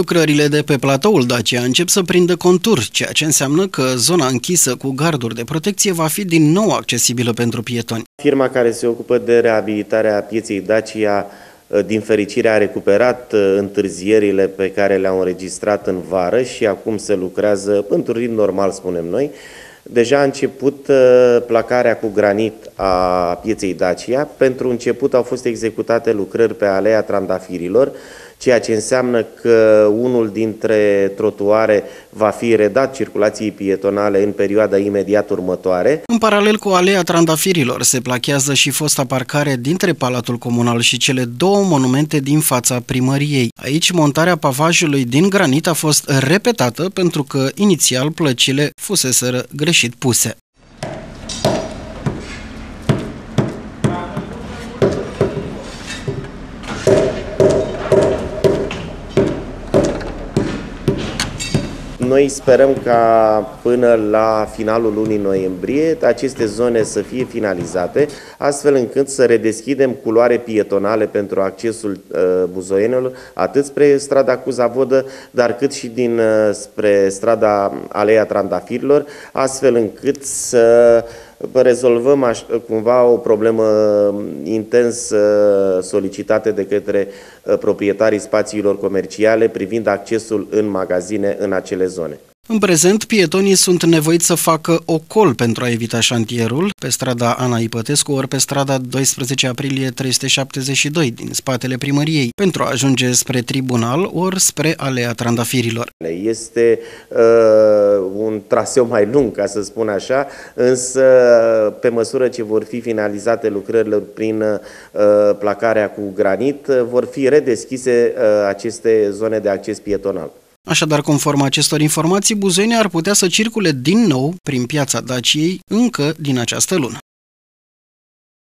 Lucrările de pe platoul Dacia încep să prindă contur, ceea ce înseamnă că zona închisă cu garduri de protecție va fi din nou accesibilă pentru pietoni. Firma care se ocupă de reabilitarea pieței Dacia din fericire a recuperat uh, întârzierile pe care le-au înregistrat în vară și acum se lucrează într-un ritm normal, spunem noi. Deja a început uh, placarea cu granit a pieței Dacia. Pentru început au fost executate lucrări pe alea trandafirilor, ceea ce înseamnă că unul dintre trotuare va fi redat circulației pietonale în perioada imediat următoare. În paralel cu alea trandafirilor se plachează și fosta parcare dintre Palatul Comunal și cele două monumente din fața primăriei. Aici montarea pavajului din granit a fost repetată pentru că inițial plăcile fuseseră greșit puse. Noi sperăm ca până la finalul lunii noiembrie aceste zone să fie finalizate, astfel încât să redeschidem culoare pietonale pentru accesul uh, buzoienilor, atât spre strada Cuzavodă, dar cât și din uh, spre strada Aleia Trandafirilor, astfel încât să rezolvăm aș, cumva o problemă intens solicitată de către uh, proprietarii spațiilor comerciale privind accesul în magazine în acele zone. În prezent, pietonii sunt nevoiți să facă ocol pentru a evita șantierul pe strada Ana Ipătescu ori pe strada 12 aprilie 372 din spatele primăriei pentru a ajunge spre tribunal ori spre alea trandafirilor. Este uh, un traseu mai lung, ca să spun așa, însă pe măsură ce vor fi finalizate lucrările prin uh, placarea cu granit, vor fi redeschise uh, aceste zone de acces pietonal. Așadar, conform acestor informații, buzoenii ar putea să circule din nou prin piața Daciei încă din această lună.